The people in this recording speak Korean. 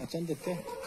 아, 짠듯해.